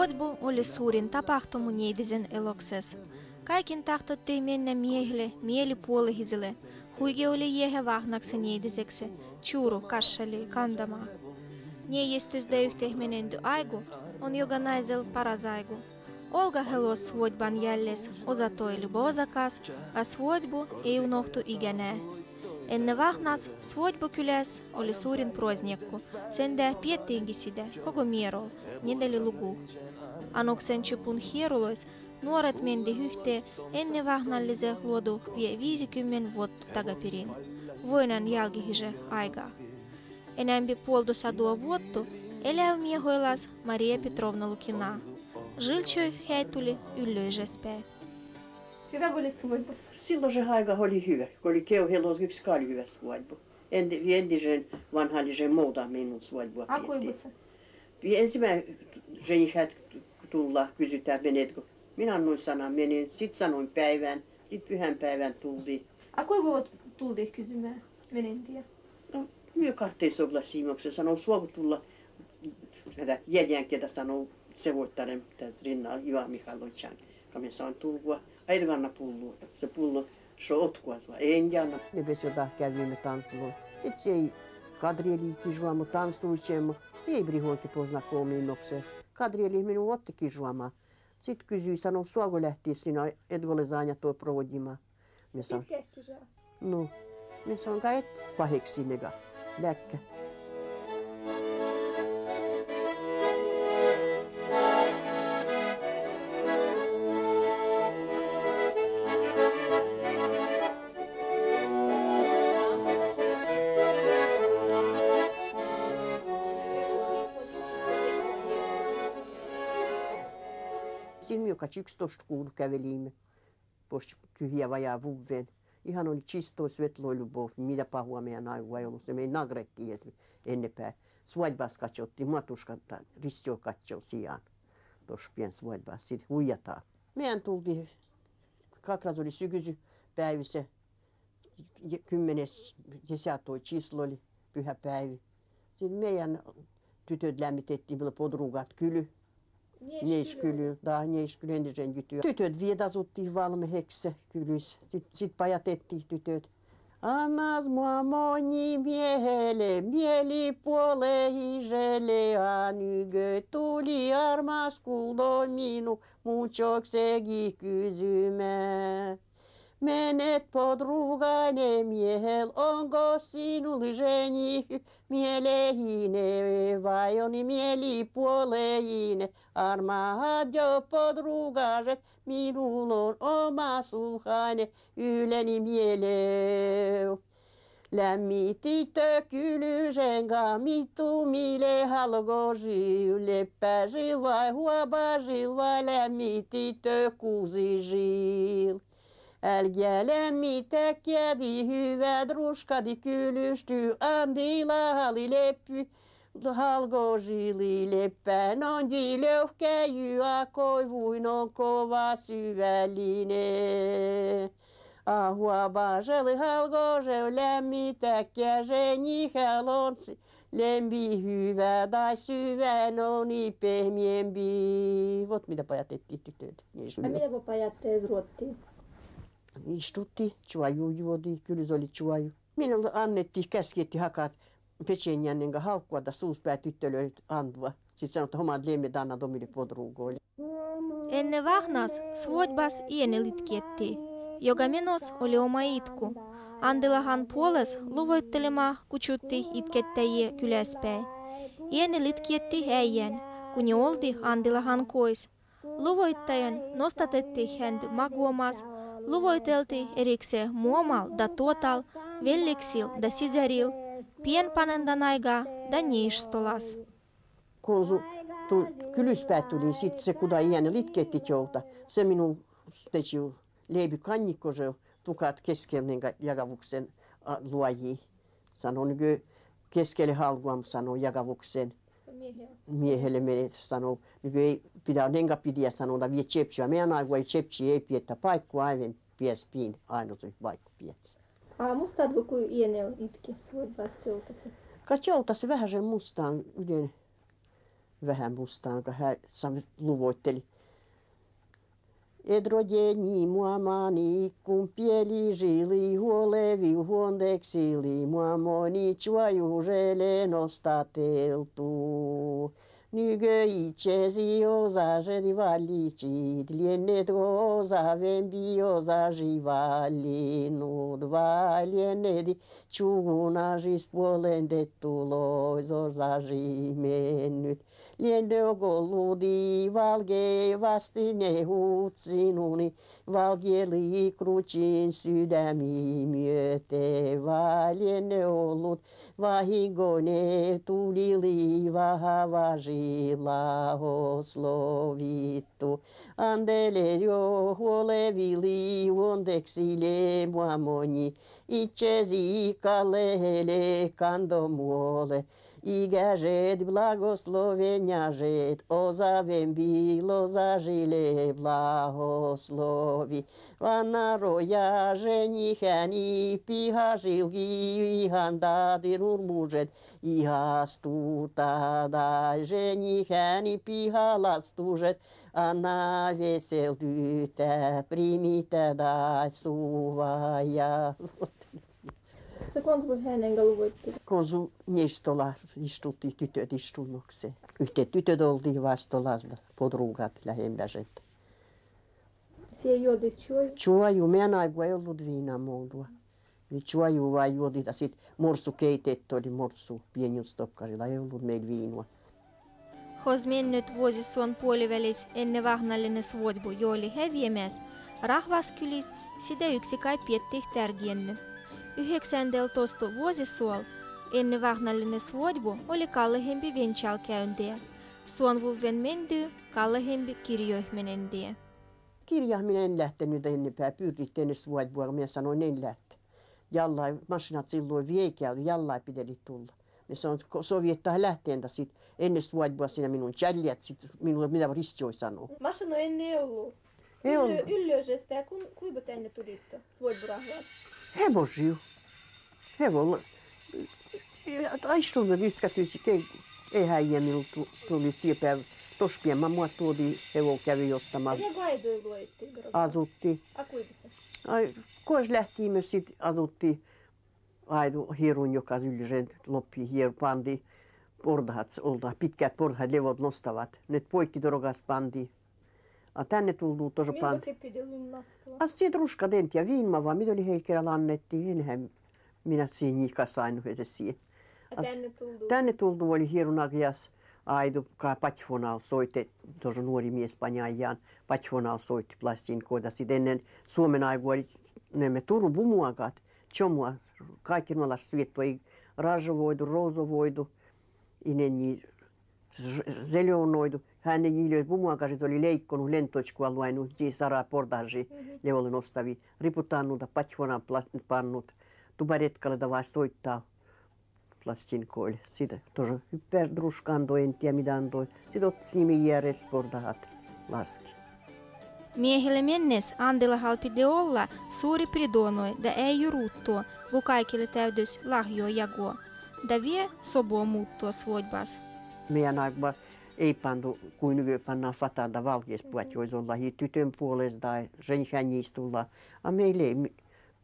Suodbu oli suurin tapahtuma neidisen elokses. Kaikin tahtottiin mennä miehille, mielipuolihisille. Huigi oli jehe vahnakse neidiseksi, churu kassali kantamaa. Neijistys de yhtehmenendy aigu on joka naisel paras aigu. Olga helos svodban jälles osatoi lubozakas, ka svodbu ei unohtu igenää. Ennen vahnas svodbu kyläs oli suurin prosniekku, sen de piettiinkin sitä koko miero, nedeli luku. Anoksen chupun hierulois nuoret mendi yhteen ennen vahnallisen luodu vie 50 vuotta takaperin, voinan jälkihise aikaa. Enämpi puolitosadua vuotta eläy miehoilas Maria Petrovna Lukina. Жилчой hän tuli ylöispäin. Hyvä oli suipu. Silloin se aika oli hyvä, kun oli keuhelos yksi kali hyvä suojbu. Entisen vanhallisen muuta minun suojbua A kuibussa? Ensimmäinen женихät tulla kysytään menetkö. Minä annoin sanan menen, sit sanoin päivän, sit pyhän päivän tultiin. A kuinka tultiin kysymään menentiä? No, myö kahteen sovla siimoksen sanoo suoku tulla jäljän ketä sanoo se voittaren tässä rinnalla Iva Mikhailovichan. Kamen saan tulvua, aivanna pullu, se pullo se otkua, en janna. Ne pesota kävimme tanssulla. Sitten se ei Kadrieli kijuamu tanssuitsemme, se ei brihuoki poznakomiin nokseen. Kadrieli minun otti kijuamaan. Sitten kysyi, sanoi, suogo lähti sinä Edgolle ja tuo provodima. Me sanoin, no, sanoin, että et paheksi nega, läkkä. joka 11 kuulu kävelimme pois tyhjä vajaa vuven. Ihan oli chisto svetlo любовь, mitä pahua meidän aigua ei ollut. Se mei nagrekki ennepää. Svadbas katsotti, matuska ristio katso sijaan. Tuossa pien svadbas, sitten huijataan. Meidän tultiin, kakras oli sykysy päivissä, kymmenes kesätoi chislo oli pyhä päivä. Sitten meidän tytöt lämmitettiin, meillä podrugat kyly. Nieskyly, da nieskyly entisen tytö. Tytöt viedasuttiin valmeheksi kylys. Sitten sit pajatettiin tytöt. Annas mua moni miehelle, mielipuole hiiselle, anygö tuli armas kuulo minu, muutsoksegi kysymään. Menet podrugaine miehel, onko sinulle ženi mielehine vai oni mielipuoleine? Armaat jo podrugaset, minulla on oma sulhaine yleni mieleu. Lämmitittö kylysen kamittu mille halgosi, leppäsil vai huobasil vai lämmitittö kuusisil. Elgyelemítek jedi hüved, ruskadi külüstű, andila hali lépű, Halgo zsili léppen, annyi lövkejű, akkor vújnon kova szüveline. Ahua bázseli halgo zsev lemmitek jezsenyi helonci, lembi hüved, aj szüven, oni pehmienbi. Вот mi da pajat ettitütöd. Mi da pajat ez rotti. Istutti, chuaju juodi, kyllä oli chuaju. Minulle annettiin, käsketti hakat pechenjän haukkuata suuspää tyttölöit antua. Sitten sanoi, että hommat lemmet anna domille podrugoille. Ennen vahnas svodbas ienelitketti, joka menos oli oma itku. Andelahan puoles luvoittelema kutsutti itkettäjiä kyläspäin. Ienelitketti äijän, kun olti Andelahan kois. Luvoittajan nostatetti häntä makuomas, luvoitelti erikseen muomal da tuotal, velliksil da sizaril, pienpanendan aikaa da niistolas. Kun su, tu, kylyspäät tuli, sitten se kuda iänä litkeetti jouta. Se minun teki leipi kannikko se tukat keskellä jakavuksen luoji. Sanoi niin keskelle halkuam sanoi jakavuksen miehelle menet sanoo, niin ei pidä nenga pidiä sanoa vie tsepsiä. Meidän aiku ei tsepsi ei pidä paikku aivan pies piin ainoa vaikka pies. A mustatko kuin ienel itki, voit vasta joutasi? Kas joutasi vähän sen mustaan yhden vähän mustaan, kun hän luvoitteli. Едродєні муамани, кумпєлі жили, голеві гондексили, муамоні чваю желено стателту. Нюге и чези оза жеривали, читліне оза вембі оза живали, ну два лінеди чугуна жис поленде туло, оза жименють. Liende okolludi valgevasti ne huut sinuni, valgeli krutsin sydämi myöte, valjenne ollut vahingoine tuli liiva havasi lahoslovittu. Andele jo huolevili ondeksile mua moni, itsesi kalehele kandomuole. и гажет благословения жит, озовем било зажили благослови. Ванна роя жениха не пиха жилги, и ганда дырур мужет, и гастута дай жениха не пиха ластужет, она весел дюте примите дай сувая. Se konsvu hänen luvoitti. Konsu Niestola istutti tytöt istunnokseen. Yhteen tytöt oltiin vastolasta, podrugat lähempäiset. Sie juodit juoi. Chuaju, meidän aikaa ei ollut viinamoulua. Chuaju vaan juodit ja sitten morsu keitetty oli morsu pienjustokkarilla, ei ollut meillä viinua. Hos mennyt vuosisuon puolivälis ennen vahnallinen svodbu, jo oli häviämäs. Rahvaskylis sitä yksi kai pietti. 19 vuosisuol ennen vahnallinen svodbu oli kallehempi venchal käyntiä. Suonvuven mendy kallehempi kirjoihmenendiä. Kirjahminen en lähtenyt ennenpää, pyydit ennen vuodua, minä sanoin en lähte. Jallai, massinat silloin viekä oli, jallai pideli tulla. Ne se on soviettaa lähteentä sit ennen vuodua siinä minun jäljät, sit minulle mitä ristioi sanoo. Masha no ennen ollut. Ei ollut. Yllöisestä, kun kuinka tänne tulitte? Svodburahvas. Hevosiu. Hevolla. Aistunut yskätyisi, ei häijä minun tu- tuli siepää. Tospien mä mua tuotiin hevo kävi ottamaan. Ja gaidoi luettiin. Asutti. A kuinka se? Ai, kois lähti me sit asutti aidu hierun, joka yllisen loppi hier pandi pordahat olta, pitkät pordahat levot nostavat. Ne poikki torokas pandi. A tänne tultuu tosi Milloin pandi. se pidi lunnastua? A siitä ruska dent ja viinma vaan, mitä oli kerralla annettiin, enhän minä siinä aina edes siihen. Ja tänne tultu. Tänne tultu oli hierunakias aidu, ka patfonal soitti, tuossa nuori mies panjaajan, patfonal soitti plastin koita. Sitten ennen Suomen aikaa oli nämä Turun pumuakat, chomua, kaikki nuolla sviettu, ei rajovoidu, rosovoidu, ineni seljonoidu. Hän niille pumuakasit oli leikkonut lentoitskua luenut, siis saraa portaasi, levolle nostavi, riputannut, patfonan pannut, tuparetkalle vaan soittaa plastinkoille. Sitä tuossa hyppäs druska antoi, en tiedä mitä antoi. Sitten otti nimi järjest portahat laski. Miehelle mennes Andela piti olla suuri pridonoi, da ei juruuttua, vu kaikille täydys lahjo jagoa. Da vie sobo muuttua svodbas. Meidän aikaa ei pantu kuin nykyään pannaan fatanda valkeispuat, joissa olla hi tytön puolesta tai sen tulla. A meillä ei, mi-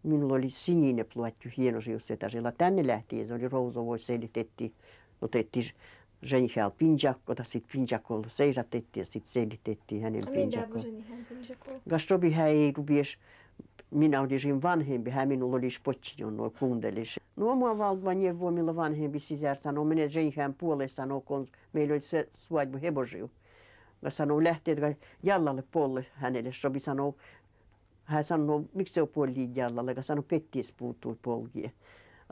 minulla oli sininen pluattu hieno sius, että siellä tänne lähti, se oli rouso voi selitettiin, otettiin sen pinjakko, tai sitten pinjakolla seisatettiin ja sitten selitettiin hänen pinjakkoa. voisin ihan pinjakko. Gastobi hän ei rupies, minä olisin vanhempi, hän minulla olisi potsion noin kuuntelisi. No oma valtvan voimilla vanhempi sisär sanoo, menee sen puolesta sanoo, kun meillä oli se hevosiu. Ja sanoo, lähtee jallalle polle hänelle, sopi sanoo, hän sanoo, miksi se on puoli jallalle, ja sanoo, petties puuttui polkia.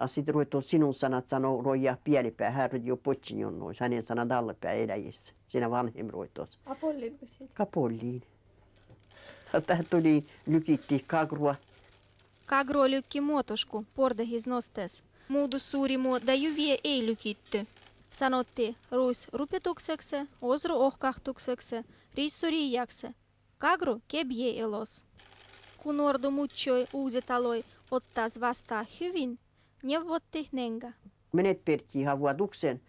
Ja sitten ruvettu sinun sanat sanoo, roja pielipää, hän ruvettu jo potsion noin, hänen sanat allepää eläjissä. Siinä vanhempi ruvettu. A polliko siitä? Kapolliin. Tuli lykitti kagrua. Kagro lykki muotosku, pordehis nostes. Muudus suuri muo, da jyviä ei lykitty. Sanotti ruis rupetukseksi, osru ohkahtukseksi, rissu riijaksi. Kagru kebje elos. Kun ordu mutsoi uusi taloi ottas vastaa hyvin, neuvotti nenga. Menet perttiin havuatuksen.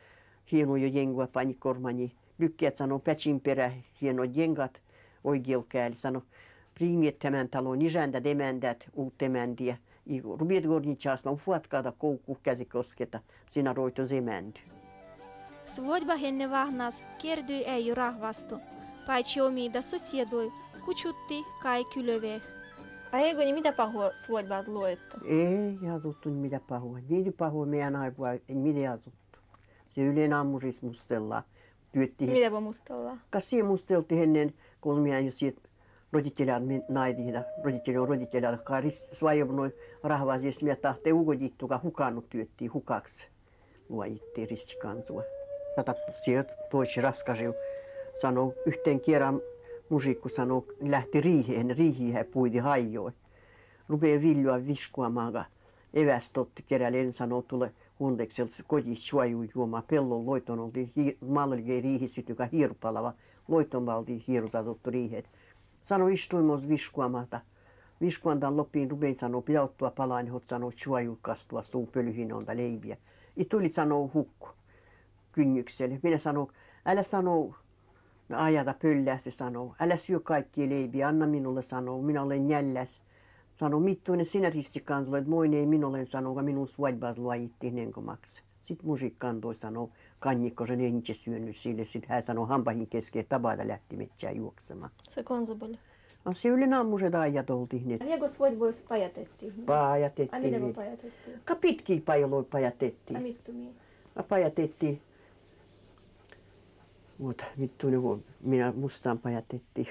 Hieno jo jengua pani kormani lykkiät sanoo pätsin perä, hieno jengat oikealkääli sanoo Priimiet tämän talon isäntät, emäntät, uut emäntiä. Rubiet gornitsas, mä fuatkaada koukku käsi kosketa, sinä roitos emänty. Свадьба henne vahnas kerdyi ei rahvastu. Paitsi omida sosedoi, kutsuttiin kai kylöveh. A eikö niin mitä pahua svojba luettu? Ei asuttu mitä pahua. Niin pahua meidän aipua, ei mitä asuttu. Se yleen aamuris mustellaan. Työtti Mitä voi mustalla? Kas siihen mustelti ennen, kun meidän jo siitä naidihda, rodittelija on rodittelijat, kaaris svajovnoi rahvaa, siis minä tahte ukodittuka hukannut työtti hukaksi luojitti ristikansua. Tätä sieltä toisi raskasi, sanoo yhteen kerran musiikku sanoo, lähti riiheen, riihiä puidi hajoi. Rupee viljoa viskuamaan, evästotti kerälle, en sanoo tule hundekselta kodissa suojuu juomaan pellon loiton oltiin hi- mallige riihisit, joka hiirpalava loiton valtiin hiirusatuttu riihet. Sano istuimos viskuamata. Viskuantan loppiin rupein sanoo pidäuttua palaan, hot sanoo suojuu kastua suu pölyhin onta leiviä. I tuli sanoo hukku kynnykselle. Minä sanoo, älä sanoo No ajata pöllää se sanoo. Älä syö kaikkia leiviä, anna minulle sanoo. Minä olen jälläs. Sano, mittuinen sinä ristikaan tulet, moi ei minulle sanoo, minun suojbas luojitti nenkomaksi. Sitten musiikkaan toi sanoo, kannikko sen enkä syönyt sille. Sitten hän sanoo, hampahin kesken tabaita lähti metsään juoksemaan. Se konsubali. No se yli aamuiset ajat oltiin, ne A eikö svojba pajatettiin? A pajatettiin. mitä voi niitä. pajatettiin? Ka pitkiä pajaloja A pajatettiin. mittumia? Mä pajatettiin. Mutta vittuinen huom... minä mustaan pajatettiin.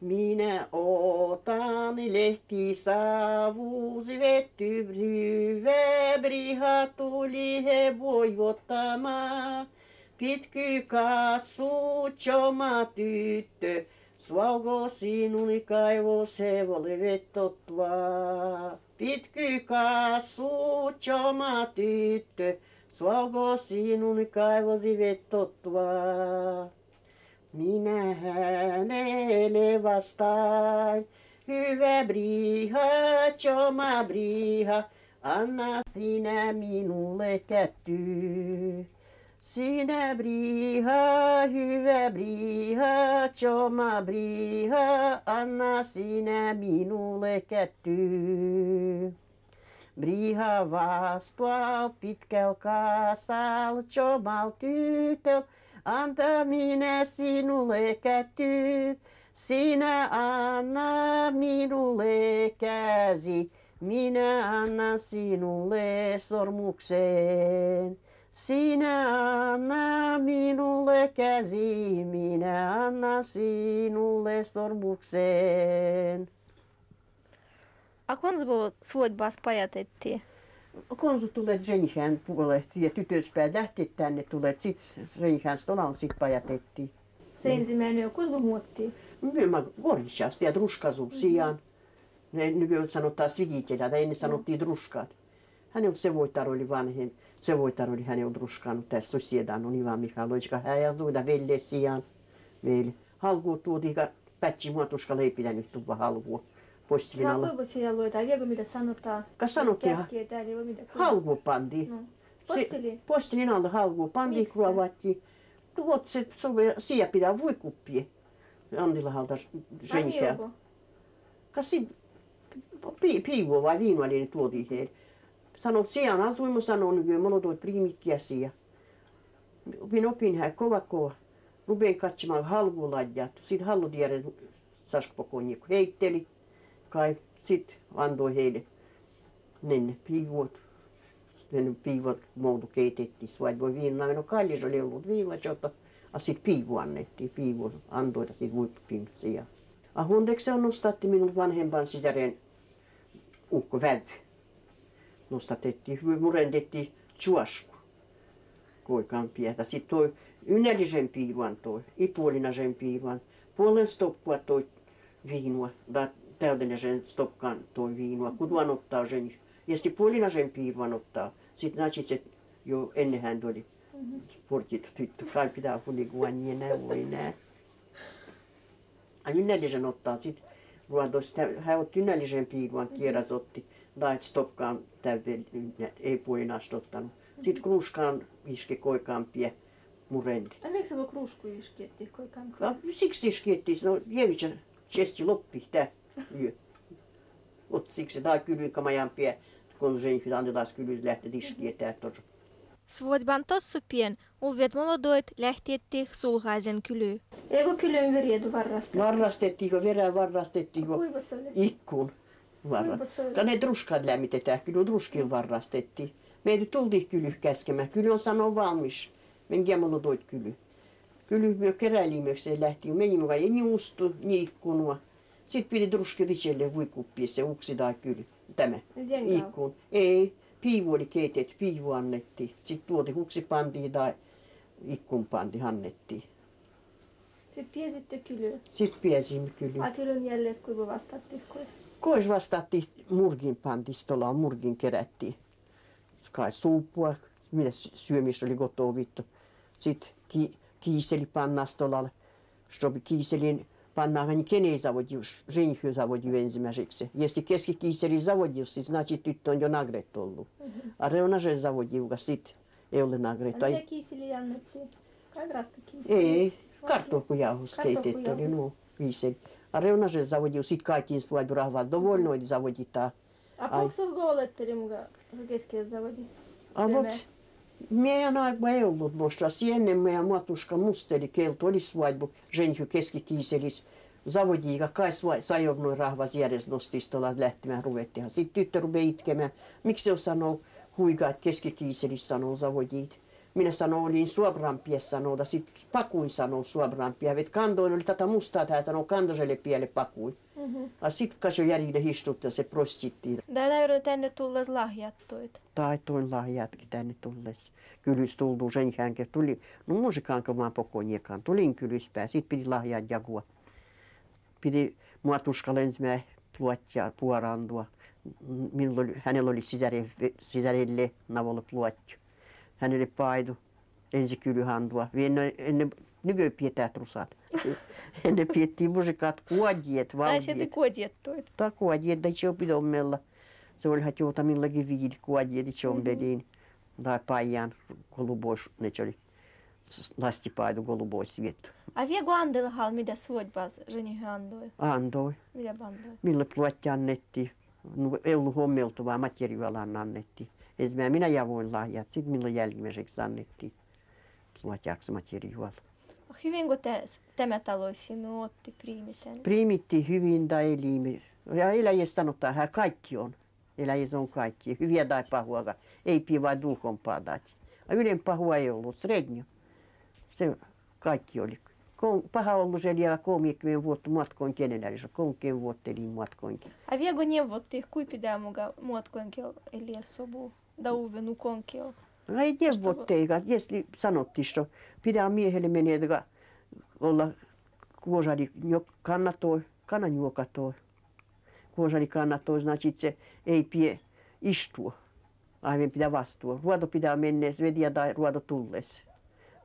Minä otan lehti saavuusi vetty bryve, briha tuli he voivottamaan. Pitky kassu, choma tyttö, svaugo sinuni kaivo se voli vettottua. Pitky kassu, choma tyttö, svaugo sinuni kaivosi vettottua. Minä hänelle vastaan, hyvä briha, choma briha, anna sinä minulle kätty. Sinä briha, hyvä briha, choma briha, anna sinä minulle kätty. Briha vastua pitkäl kasal, chomal tytöl, anta minä sinulle käty. Sinä anna minulle käsi, minä annan sinulle sormukseen. Sinä anna minulle käsi, minä annan sinulle sormukseen. A konsubo svojba pajatettiin? Konsu tulee Zenihän puolelle ja tytöspää lähti tänne, tulee sit Zenihän stolan sit pajatettiin. Se ensimmäinen on konsubo muotti. Myymä gorjasti ja druskasuu sijaan. Ne nykyään sanotaan svigitelä, tai ennen sanottiin druskaat. Hänellä se voitar oli vanhin, se voitar oli hänellä druskannut tässä on siedään on Ivan Mikhailovitska. Hän ja tuoda velle sijaan meille. Halkuu tuotiin, pätsi muotuska leipillä nyt tuva halkuu. Postilin alla. siellä luetaan, eikö mitä sanotaan? Kas sanottiin, Käskiä täällä, mitä? halkuu pantiin. No. Postili. Postelin alla halkuu pantiin, Miksi? kruovattiin. Tuot se sove, siellä pitää vuikuppia. Andilla halta Zenihän. Anjuuko? Kasi pi, piivua vai viinua niin tuotiin heille. Sano, sijaan asuimme sanoo nykyään, mulla toi primikkiä siellä. Opin opin hän kova kova. Rupein katsomaan halvulajat. Sitten hallutiedon saskpokonjikku heitteli. Kai sit antoi heille nenne piivuot. Nenne piivuot muutu keitettiin. Vai voi viinaa, no kallis oli ollut viinaa, a sit piivu annettiin. Piivu antoi ja sit vuippiin sijaan. A hundeksi on nostatti minun vanhempan sitären ukko vävy. Nostatettiin, murendettiin tsuasku. Koikaan pietä. Sitten toi ynellisen piivan toi, ipuolinaisen piivan. Puolen stoppua toi viinua, tai täydellisen stopkaan toi viinua, kun tuon ottaa sen. Ja sitten puolinaisen piivan ottaa. Sitten natsit jo ennen hän tuli. Portit tyttö, kai pitää hulikuan niin enää voi nää. A ynnällisen ottaa sit ruotos, hän otti ynnällisen piivan, kierras otti, lait stokkaan täyvel, ei puolin asti ottanut. Sitten kruuskaan iski koikaan pie, murendi. A miksi se voi kruusku iskietti, kun kanssa? Ja siksi iskettiin, no Jevitsä chesti loppi tää yö. Mut siksi tää kyllä kamajan pie, kun se ei antaa taas kyllä lähteä iskiä tää tos. Свадьбан тосsu pien, uvet молодоit lähtietti sulhaisen kyly. Eikö kylön veriedu varrasta? Varastettiinko, verää varastettiinko Kuiva se oli? ikkun? Varra. Kuinka se oli? Ka ne truskat lämmitetään, kyllä truskilla varastettiin. Meitä tultiin kyly käskemään. Kyly on sanoo valmis. Menkiä mulla toit kyly. Kyly me keräilimöksi lähti. Meni mukaan ei niustu, niin ikkunua. Sitten piti vuikuppiin se uksi tai kyly. Tämä ikkun. Ei, piivu oli keitetty, piivu annettiin. Sitten tuotiin huksi pantiin tai ikkun pantiin, annettiin. Sitten piesitte kylyä. Sitten piesimme kyly. A kylön jälleen kuiva vastaatti kois. Kois vastattiin murgin pantistolla, murgin kerättiin. Kai suuppua, mitä syömistä oli kotoa vittu. Sitten ki, kiiseli pannastolla. Sopi kiiselin pannaan niin kenen zavodius, rinhyy zavodiu ensimmäiseksi. Ja sitten keskikiiseli zavodius, siis natsi tyttö on jo nagret ollut. A reunasen zavodiuka sit ei ole nagrettu. A Ai- mitä kiisili annettiin? Kai rasta kiisili. ei, kartohkujauhus keitetty oli Kartohkujauhus. nuo viiseli. A reunasen zavodiu, sit kaikki suodu rahvaa, dovoljno zavoditaan. A Ai. puhuuko se gooletteli mukaan keskeltä zavodi? Meidän aika ei ollut musta. Ennen meidän matuska musteli kelto oli svadbu, ženhy keskikiiselis. Zavodiika kai sajonnoi rahvas järjest nostistolla lähtemään ruvettihan. Sitten tyttö rupesi itkemään. Miksi se sanoo huikaa, että keskikiiselis sanoo zavodit. Minä sanoin, olin suobrampia sanoa, sitten pakuin sanoo suobrampia. Kandoin oli tätä mustaa, tämä sanoo kandoselle piele pakuin. Mm-hmm. A sitten kasjo järjille histut ja se prostittiin. Tänä tänne tulla lahjattoit. tai toin lahjatkin tänne tulles. Kylys tultu sen jälkeen. Tuli, no musiikaanko vaan pokoniekaan. Tulin kylyspää, sit pidi lahjat jakua. Pidi mua tuskalla ensimmäinen pluotja puorantua. Minulla oli, hänellä oli sisare, sisarelle navolla pluotju. Hänelle paidu ensi kylyhantua. Ennen, ennen nykyään pidetään trusat. ennen pidettiin musiikaat kuodjet, Tai sieltä valmiit. kuodjettoit. Takua jedda chopidommella. Se oli juota millakin viidi kuodjedi chombeliin. Tai pajan kolubois, ne oli lastipaidu kolubois vietty. A viego andel hal, mitä svadbas ženihy andoi? Antoi. Mitä bandoi? Millä pluotti annettiin. No, ei ollut hommeltu, vaan materiaalan annettiin. Ensimmäinen minä javoin lahjat, sitten milloin jälkimmäiseksi annettiin pluotjaksi materiaal. Hyvin kun te, tämä talo otti priimiten. Priimitti hyvin tai eliimi. Ja eläjässä sanotaan, että kaikki on. Eläjässä on kaikki. Hyviä tai pahuakaan. Ei pidä vain dulkompaa dati. A ylen pahua ei ollut. Srednjo. Se kaikki oli. Paha ollut se vielä 30 vuotta matkoin kenenärissä. 30 vuotta eli matkoinkin. A viego neuvotti, kui pitää muka muotkoinkin eli sobu. Da uve nu konkio. No ei neuvotteikaan. Jesli sanottiin, että pitää miehelle menee, että olla kuosari jo kannatoi, kannan juokatoi. Kuosari kannatoi, значит se ei pie istua. Aivan pitää vastua. Ruoto pitää mennä, vediä tai ruoto tulles.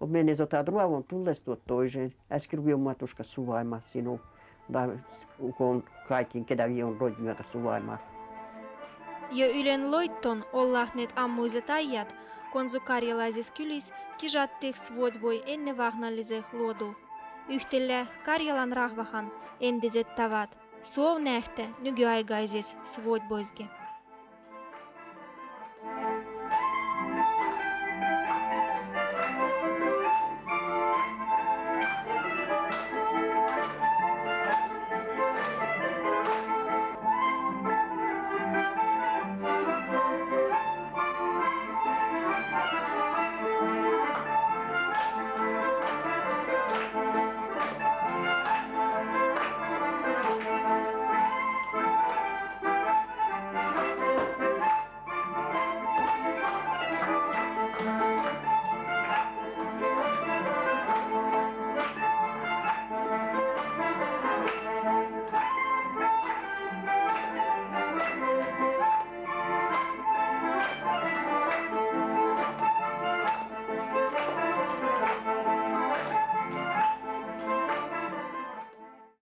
On mennä otat ruovon tulles tuot toiseen. Äsken ruvi on matuska suvaimaa sinun. Tai ukon kaikin, ketä on roidmyötä suvaimaa. е үлен лойтон оллахнет аммуизет айят конзу карьялазиз күлис кижатих сводьбой хлоду лоду. Карьелан рахвахан эндизе тават. Суоу нхте нүгайгазиз сводьбойзге